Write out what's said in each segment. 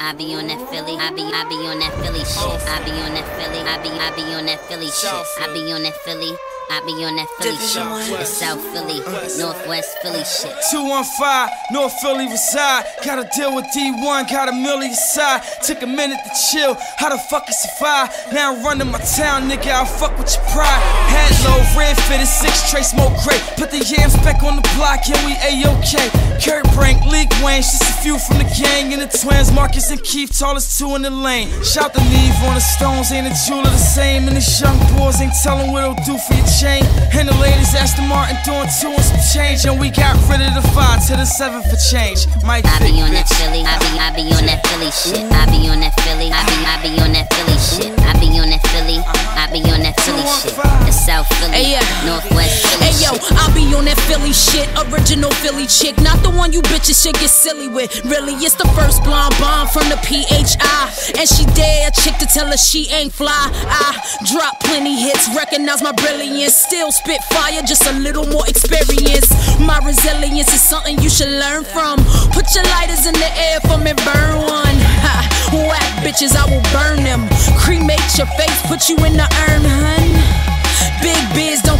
I be on that Philly, I be, I be on that Philly shit. I be on that Philly, I be, I be on that Philly shit. I be on that Philly. I be on that Philly shit. It's South Philly, Northwest Philly shit. 215, North Philly reside. Gotta deal with D1, got a million side. Took a minute to chill, how the fuck I survive? Now I'm running my town, nigga, I'll fuck with your pride. Head low, red fitted, six tray smoke great. Put the yams back on the block, yeah, we A-OK. Kurt Brink, League Wayne, a few from the gang. And the twins, Marcus and Keith, tallest two in the lane. Shout the Neve on the stones, ain't a jeweler the same. And these young boys ain't tellin' what it'll do for your chain. And the ladies Aston Martin doing two and some change. And we got rid of the five to the seven for change. Mike I be on that. Philly, I be, I be on that Philly shit. I be on that Philly, I be, I be on that Philly shit. I be on that Philly, I be on that Philly shit. It's South Philly, Hey, yeah. Northwest Philly Hey yo, shit. I be on that Philly shit, original Philly chick, not the one you bitches shit get silly with. Really, it's the first blonde bomb from the PHI, and she dare a chick to tell her she ain't fly. I drop plenty hits, recognize my brilliance, still spit fire, just a little more experience. My resilience is something you should learn from. Put your lighters in the air for me, burn one. Ha, whack bitches, I will burn them. Cremate your face, put you in the urn, hun.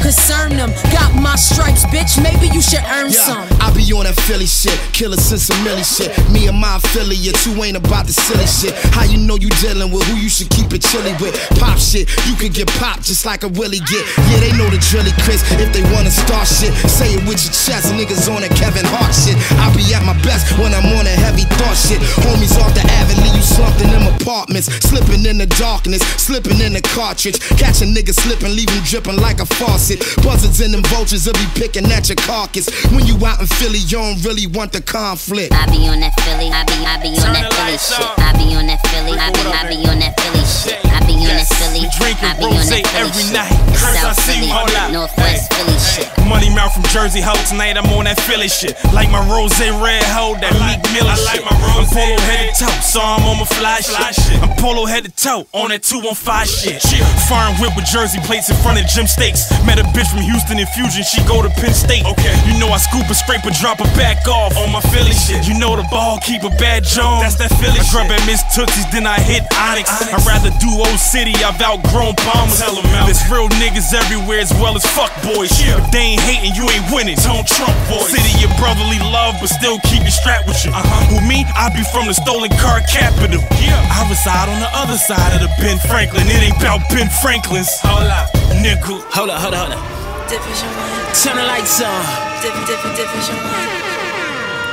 Biz them. Got my stripes, bitch. Maybe you should earn Yeah, some. I be on that Philly shit, killer since a milli shit. Me and my affiliates who ain't about the silly shit. How you know you dealing with who you should keep it chilly with? Pop shit, you can get popped just like a Willie get. Yeah, they know the drilly Chris if they wanna start shit. Say it with your chest, niggas on that Kevin Hart shit. I be at my best when I'm on that heavy thought shit. Homies off the avenue, you slumped in them apartments. Slipping in the darkness, slipping in the cartridge. Catch a nigga slipping, leave him dripping like a faucet. Buzzards and them vultures will be picking at your carcass. When you out in Philly, you don't really want the conflict. I be on that Philly, I be, I be on Turn that the Philly lights shit. up. I be on that Philly, I be, I be on that Philly shit. I be on that Philly, We drinking I be on that Philly every shit. night. It's Chris, I South see Philly, you. Hold up. Northwest Philly shit. Money mouth from Jersey Ho tonight. I'm on that Philly shit. Like my rose red hoe, that Meek Miller I shit. like my I'm rosé polo head to toe, so I'm on my fly, Fly shit. shit. I'm polo head to toe on that 215 shit. Foreign whip with Jersey plates in front of Jim Steaks. Met a bitch from Houston Infusion, she go to Penn State. Okay. You know I scoop a scrape a drop her back off On my Philly shit. You know the ball keep a bad Jones. That's that Philly I grab shit. at Miss Tootsie's, then I hit Onyx. Onyx. I'd rather do Old City, I've outgrown bombers. Tell 'em, Mel. There's real niggas everywhere as well as fuck boys. Yeah. If they ain't hating, you ain't winning. Don't Trump voice. City of brotherly love, but still keep it strapped with you. Uh-huh. Who me? I be from the stolen car capital. Yeah. I reside on the other side of the Ben Franklin. It ain't about Ben Franklin's. Hold up. Nigga. Hold up, hold up, hold up. Division one, Turn the lights on. different, different, division one.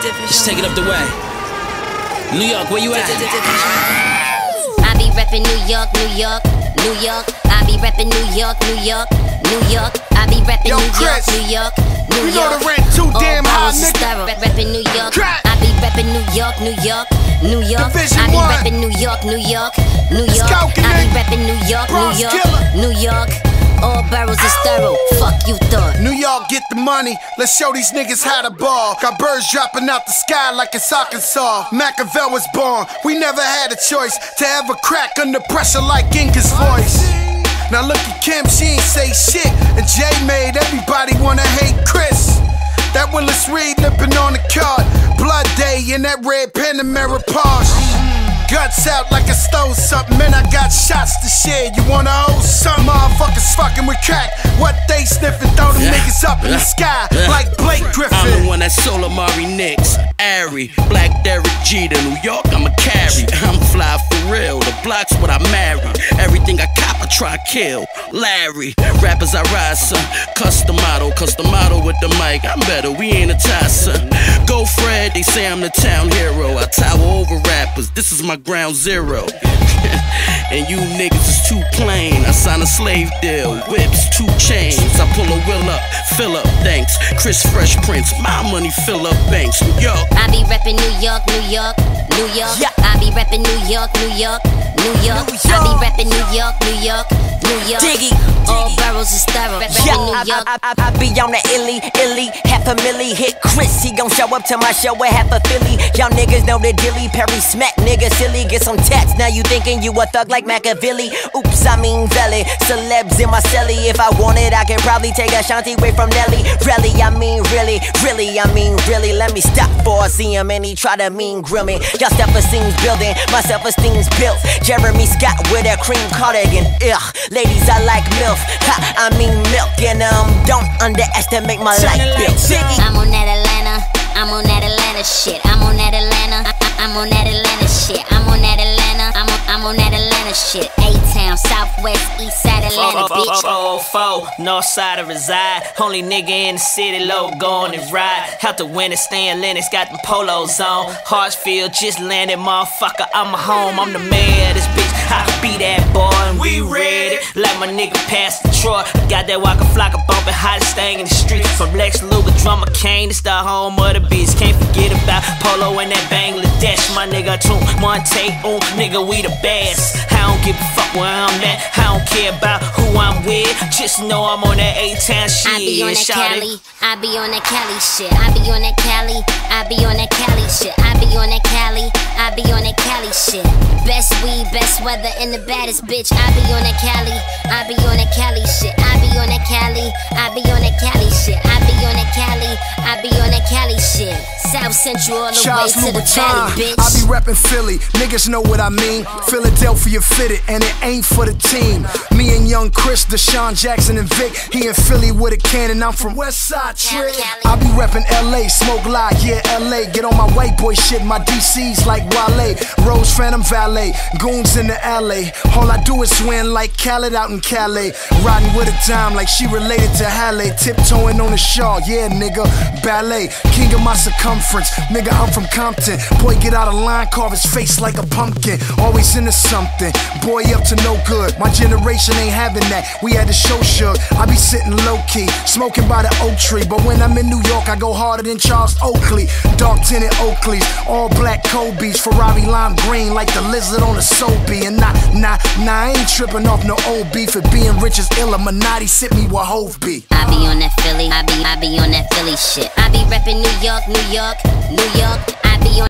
Division Just take it up the way. New York, where you at? I be reppin' New York, New York, New York. I be reppin' New York, New York, New York. I be reppin' New York, New York, New you know York. the rent too damn high, nigga. Rep- Reppin' New York. I be reppin' New York, New York, New York. I be reppin' New York, New York, New York. I be reppin' New York, New York. New York. All barrels is thorough. Fuck you thought. New York, get the money. Let's show these niggas how to ball. Got birds dropping out the sky like it's Arkansas. Machiavelli was born. We never had a choice to ever crack under pressure like Inca's voice. Now look at Kim, she ain't say shit. And Jay made everybody wanna hate Chris. That Willis Reed lipping on the card. Blood Day in that red Panamera Porsche. Guts out like I stole something, man. I got shots to share. You wanna hold some motherfuckers fucking with crack? What they sniffing? Throw them Yeah. niggas up in the sky Yeah. like Blake Griffin. I'm the one that Solimari Knicks, Ari, Black Derek Jeter, New York, I'm a carry. I'm fly for real, the block's what I marry. Everything I cop, I try to kill. Larry, rappers I rise, son. Custom model, custom model with the mic. I'm better, we ain't a tie, son. Go Fred, they say I'm the town hero. I tower over rappers, this is my ground zero. and you niggas is too plain. I sign a slave deal, whips, two chains. I pull a will up, fill up, thanks. Chris Fresh Prince, my money fill up banks. New York, I be reppin' New York, New York, New York. Yeah. I be reppin' New York, New York, New New York. I be reppin' New York, New York, New York. Diggy. All boroughs is. Reppin' Yeah, New I, York. I, I, I be on the illy, illy, half a milli. Hit Chris, he gon' show up to my show with half a Philly. Y'all niggas know the dilly, Perry smack, nigga silly. Get some tats, now you thinking you a thug like Machiavelli. Oops, I mean Velly. Celebs in my celly. If I wanted, I could probably take a shanty away from Nelly. Really, I mean really, really, I mean really. Let me stop before I see him and he try to mean grill me. Y'all self-esteem's building, my self-esteem's built. Jeremy Scott with a cream cardigan. Ugh, ladies, I like milk. Ha, I mean milk, and um, don't underestimate my light bill. Diggy. I'm on that Atlanta. I'm on that Atlanta shit. I'm on that Atlanta. I- I'm on that Atlanta shit. I'm on that Atlanta. I'm on, I'm on that Atlanta shit. A town, Southwest, East Side Atlanta, bitch. Oh, four, north side of reside. Only nigga in the city, low going and ride. Out the winter, staying Lennox, got them polos on. Hartsfield just landed, motherfucker. I'm a home, I'm the mayor of this bitch. I be that boy, and we ready. Like my nigga Pastor Troy. Got that Waka Flocka bumping, hottest thing in the street. From Lex Luger, drummer Kane, it's the home of the beast. Can't forget about Polo and that Bangladesh. My nigga Toon, Monte, ooh, nigga, we the best. I don't give a fuck where I'm at. I don't care about who I'm with. Just know I'm on that A-Town shit. I be on that Cali, I be on that Cali shit. I be on that Cali, I be on that Cali shit. I be on that Cali, I be on that Cali shit. Best weed, best weather, and the baddest bitch. I be on that Cali, I be on that Cali shit. South Central all the Charles way to the valley, bitch. I be reppin' Philly. Niggas know what I mean. Philadelphia fitted, and it ain't for the team. Me and young Chris, DeSean Jackson, and Vic. He in Philly with a cannon. I'm from Westside Trick. I be reppin' LA, smoke lie, yeah, LA. Get on my white boy shit, my DC's like Wale. Rose Phantom Valet, goons in the alley. All I do is win like Khaled out in Calais. Riding with a dime like she related to Halle. Tiptoeing on the shawl, yeah, nigga. Ballet, king of my circumference. Nigga, I'm from Compton. Boy, get out of line, carve his face like a pumpkin. Always into something. Boy, up to no good. My generation ain't having that. We had to show shook. I be sitting low key, smoking by the oak tree. But when I'm in New York, I go harder than Charles Oakley. Dark tinted Oakleys, all black Kobe's. Ferrari lime green like the lizard on a Soapy. And nah, nah, nah, I ain't tripping off no old beef. If being rich is Illuminati, sit me with Hove be. I be on that Philly, I be, I be on that Philly shit. I be reppin' New York, New York, New York.